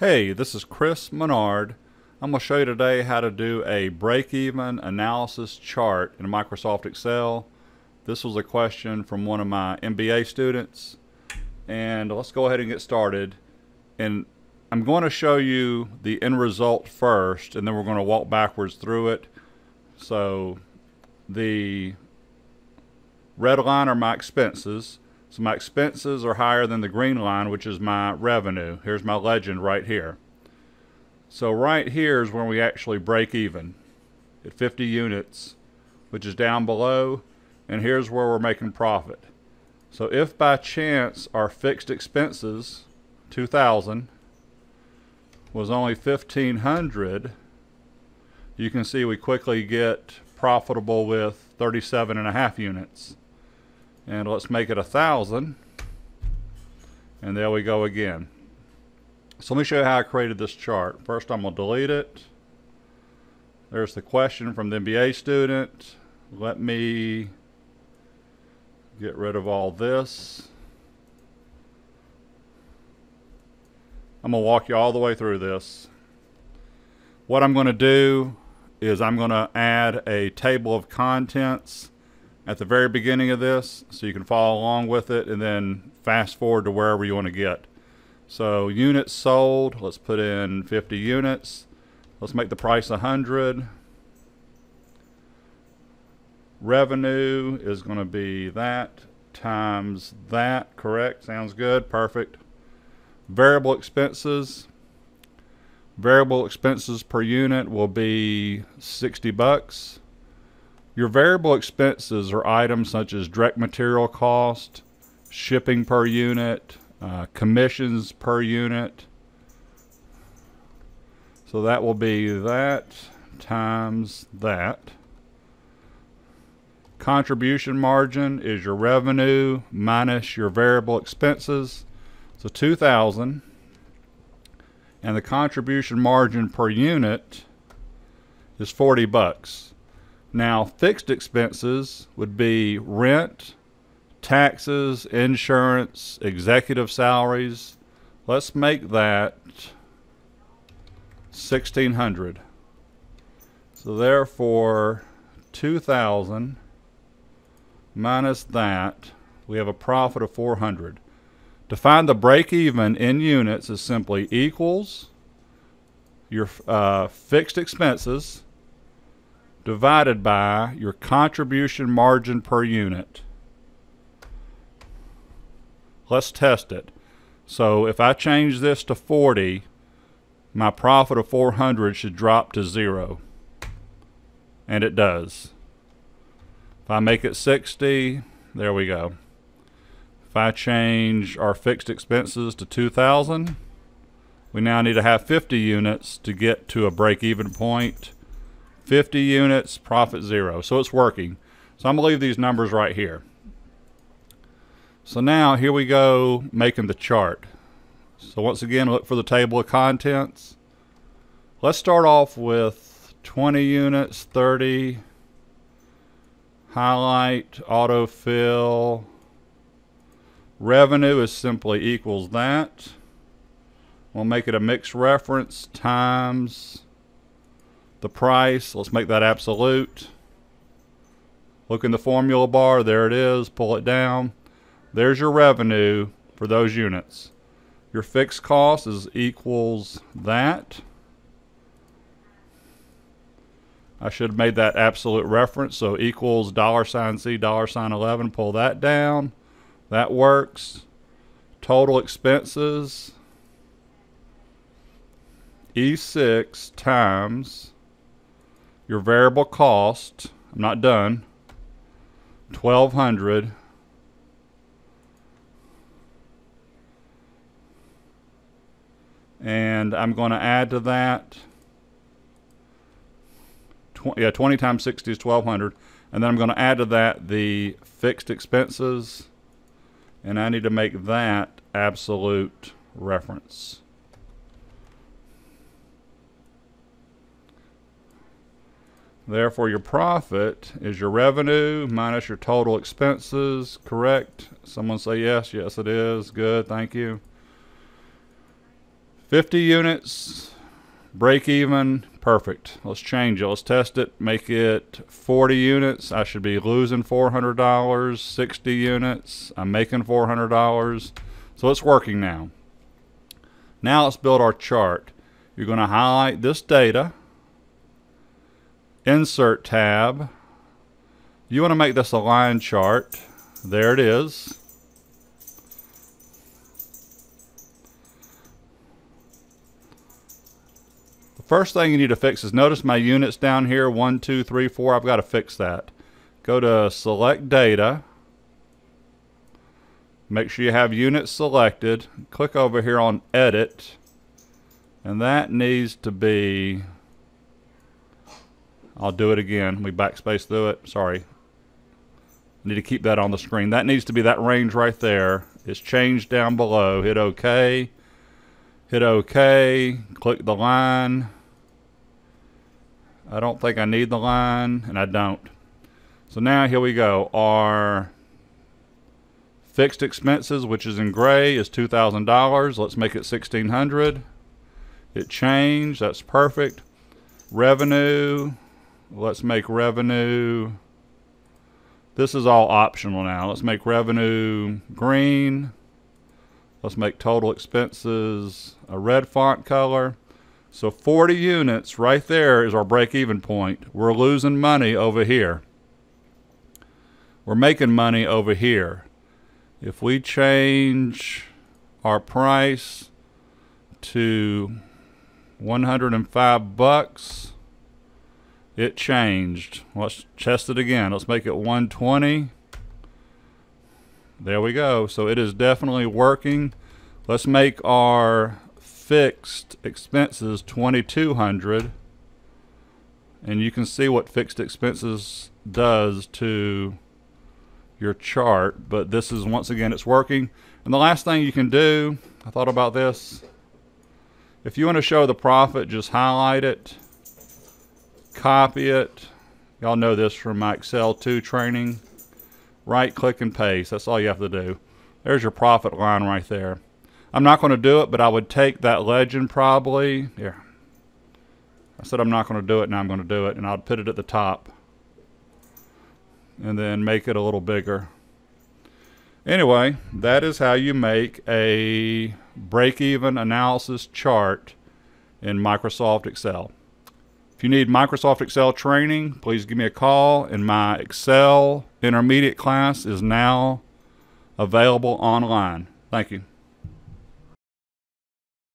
Hey, this is Chris Menard. I'm going to show you today how to do a break-even analysis chart in Microsoft Excel. This was a question from one of my MBA students. And let's go ahead and get started. And I'm going to show you the end result first, and then we're going to walk backwards through it. So the red line are my expenses. So my expenses are higher than the green line, which is my revenue. Here's my legend right here. So right here is when we actually break even at 50 units, which is down below, and here's where we're making profit. So if by chance our fixed expenses, 2,000, was only 1,500, you can see we quickly get profitable with 37 and a half units and let's make it a thousand. And there we go again. So let me show you how I created this chart. First I'm gonna delete it. There's the question from the MBA student. Let me get rid of all this. I'm gonna walk you all the way through this. What I'm gonna do is I'm gonna add a table of contents at the very beginning of this so you can follow along with it and then fast forward to wherever you want to get. So units sold, let's put in 50 units. Let's make the price 100. Revenue is going to be that times that, correct? Sounds good, perfect. Variable expenses, variable expenses per unit will be 60 bucks. Your variable expenses are items such as direct material cost, shipping per unit, uh, commissions per unit. So that will be that times that. Contribution margin is your revenue minus your variable expenses. So 2000 and the contribution margin per unit is 40 bucks. Now, fixed expenses would be rent, taxes, insurance, executive salaries. Let's make that 1600. So therefore, 2000 minus that, we have a profit of 400. To find the break even in units is simply equals your uh, fixed expenses divided by your contribution margin per unit. Let's test it. So if I change this to 40, my profit of 400 should drop to zero. And it does. If I make it 60, there we go. If I change our fixed expenses to 2,000, we now need to have 50 units to get to a break-even point 50 units, profit zero. So it's working. So I'm going to leave these numbers right here. So now here we go making the chart. So once again, look for the table of contents. Let's start off with 20 units, 30, highlight, autofill. Revenue is simply equals that. We'll make it a mixed reference times the price. Let's make that absolute. Look in the formula bar. There it is. Pull it down. There's your revenue for those units. Your fixed cost is equals that. I should have made that absolute reference. So equals dollar sign C dollar sign 11. Pull that down. That works. Total expenses. E6 times your variable cost, I'm not done, 1200 and I'm going to add to that tw yeah 20 times 60 is 1200 and then I'm going to add to that the fixed expenses. And I need to make that absolute reference Therefore, your profit is your revenue minus your total expenses. Correct? Someone say yes. Yes, it is. Good. Thank you. 50 units, break even, perfect. Let's change it. Let's test it. Make it 40 units. I should be losing $400. 60 units. I'm making $400. So it's working now. Now let's build our chart. You're going to highlight this data. Insert tab. You want to make this a line chart. There it is. The first thing you need to fix is notice my units down here, one, two, three, four. I've got to fix that. Go to select data. Make sure you have units selected. Click over here on edit. And that needs to be, I'll do it again. We backspace through it. Sorry. Need to keep that on the screen. That needs to be that range right there. It's changed down below. Hit OK. Hit OK. Click the line. I don't think I need the line, and I don't. So now here we go. Our fixed expenses, which is in gray, is $2,000. Let's make it 1600 It changed. That's perfect. Revenue. Let's make revenue this is all optional now. Let's make revenue green. Let's make total expenses a red font color. So 40 units right there is our break-even point. We're losing money over here. We're making money over here. If we change our price to 105 bucks, it changed. Let's test it again. Let's make it 120. There we go. So it is definitely working. Let's make our fixed expenses 2200 and you can see what fixed expenses does to your chart but this is once again it's working and the last thing you can do I thought about this if you want to show the profit just highlight it copy it. Y'all know this from my Excel 2 training. Right click and paste. That's all you have to do. There's your profit line right there. I'm not going to do it, but I would take that legend probably. Here. I said I'm not going to do it, now I'm going to do it. And I'll put it at the top. And then make it a little bigger. Anyway, that is how you make a break-even analysis chart in Microsoft Excel. If you need Microsoft Excel training, please give me a call. And my Excel intermediate class is now available online. Thank you.